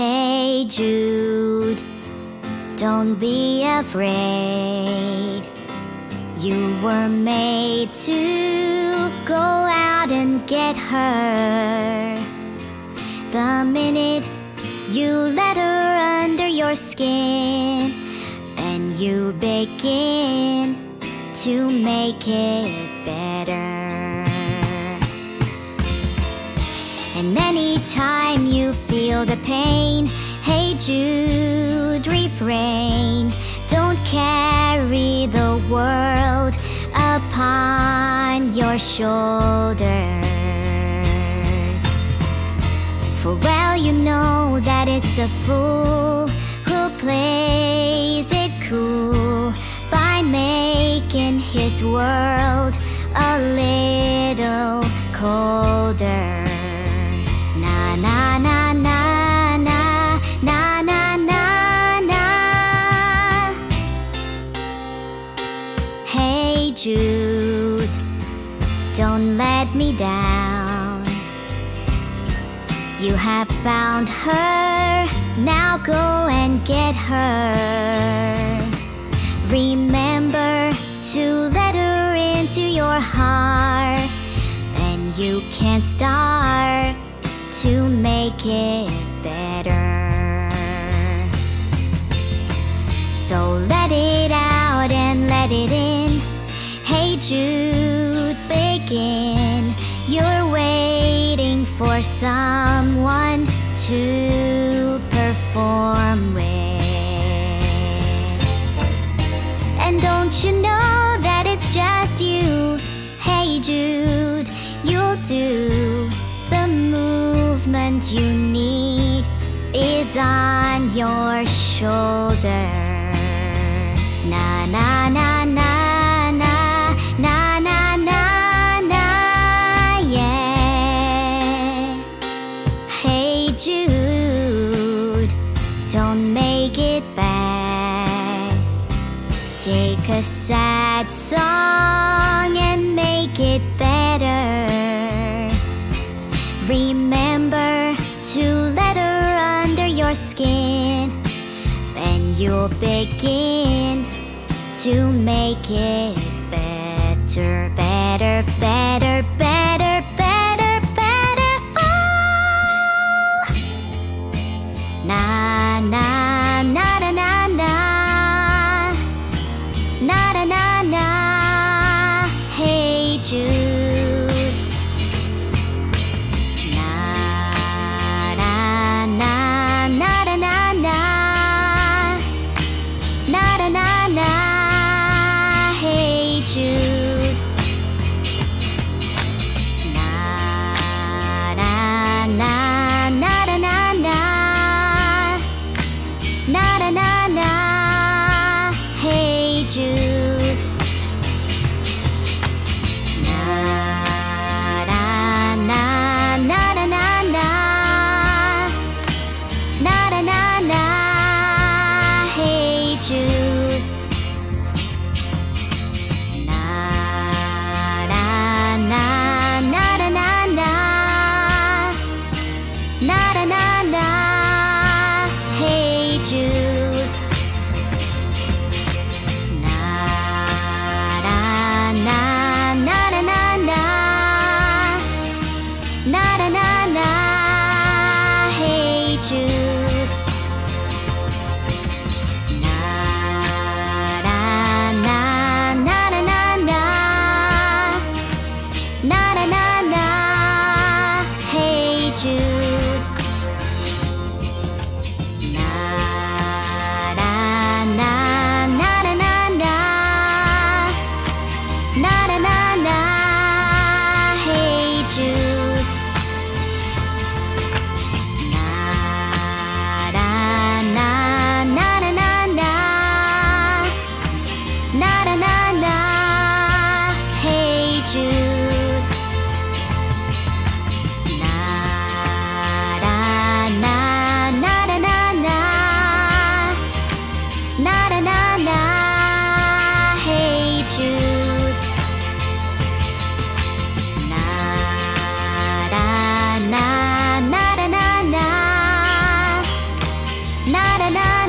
Hey Jude, don't be afraid. You were made to go out and get her. The minute you let her under your skin, then you begin to make it better. And anytime you feel the pain, hey Jude, refrain. Don't carry the world upon your shoulders. For well you know that it's a fool who plays it cool by making his world a little colder. Don't let me down. You have found her, now go and get her. Remember to let her into your heart, then you can start to make it better. So let it out and let it in. Hey Jude, begin. You're waiting for someone to perform with. And don't you know that it's just you? Hey Jude, you'll do the movement you need is on your shoulder. Na na na na a sad song and make it better. Remember to let her under your skin. Then you'll begin to make it better, better, better, better, better, better. Oh, na na you. Na na na na, hey Jude. Na na na na na na na, na na na hey Jude. Na na na na na, na na na.